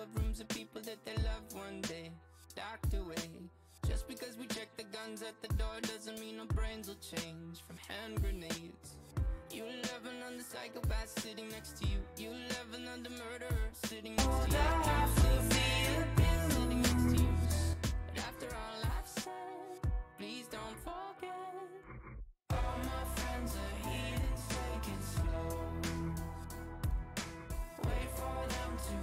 of rooms of people that they love one day. Docked away. Just because we check the guns at the door Doesn't mean our brains will change From hand grenades. You love another psychopath sitting next to you. You love another murderer sitting next to you. Sitting next to you. But after all I've said Please don't forget. All my friends are here Take it slow. Wait for them to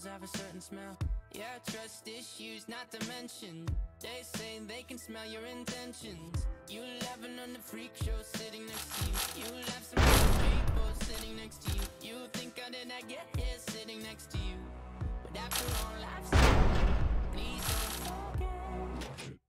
newcomers have a certain smell. Yeah, trust issues not to mention. They say they can smell your intentions. You laughing on the freak show sitting next to you. You laugh some people sitting next to you. You think I get here sitting next to you? But after all I've said, please don't forget.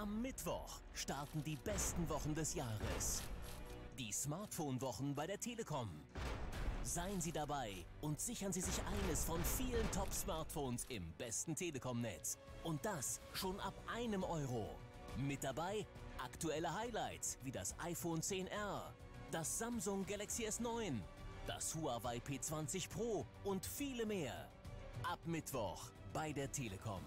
Am Mittwoch starten die besten Wochen des Jahres. Die Smartphone-Wochen bei der Telekom. Seien Sie dabei und sichern Sie sich eines von vielen Top-Smartphones im besten Telekom-Netz. Und das schon ab einem Euro. Mit dabei aktuelle Highlights wie das iPhone 10R, das Samsung Galaxy S9, das Huawei P20 Pro und viele mehr. Ab Mittwoch bei der Telekom.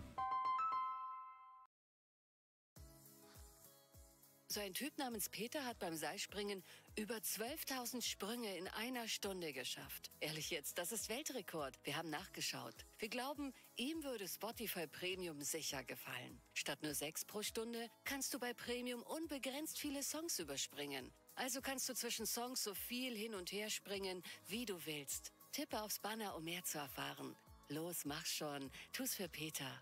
So ein Typ namens Peter hat beim Seilspringen über 12.000 Sprünge in einer Stunde geschafft. Ehrlich jetzt, das ist Weltrekord. Wir haben nachgeschaut. Wir glauben, ihm würde Spotify Premium sicher gefallen. Statt nur sechs pro Stunde kannst du bei Premium unbegrenzt viele Songs überspringen. Also kannst du zwischen Songs so viel hin und her springen, wie du willst. Tippe aufs Banner, um mehr zu erfahren. Los, mach schon. Tu's für Peter.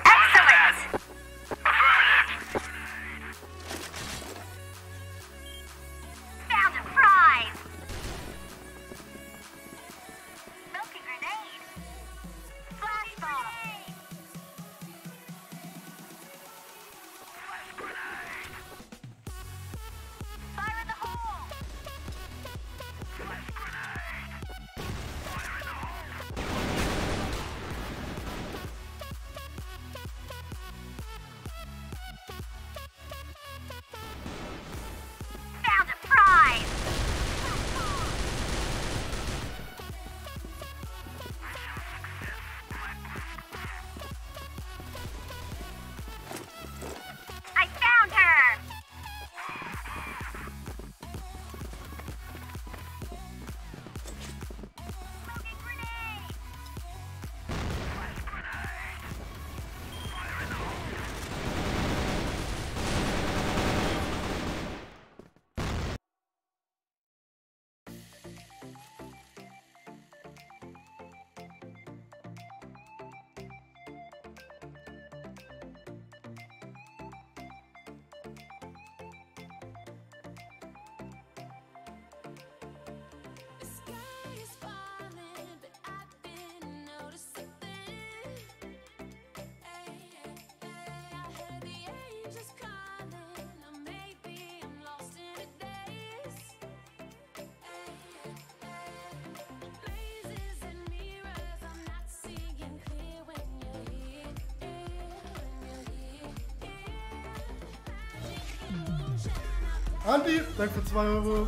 Andi, danke für 2 Euro.